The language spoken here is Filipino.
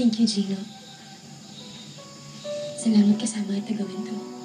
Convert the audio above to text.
Thank you, Gino. Salamat kasama at gawin to.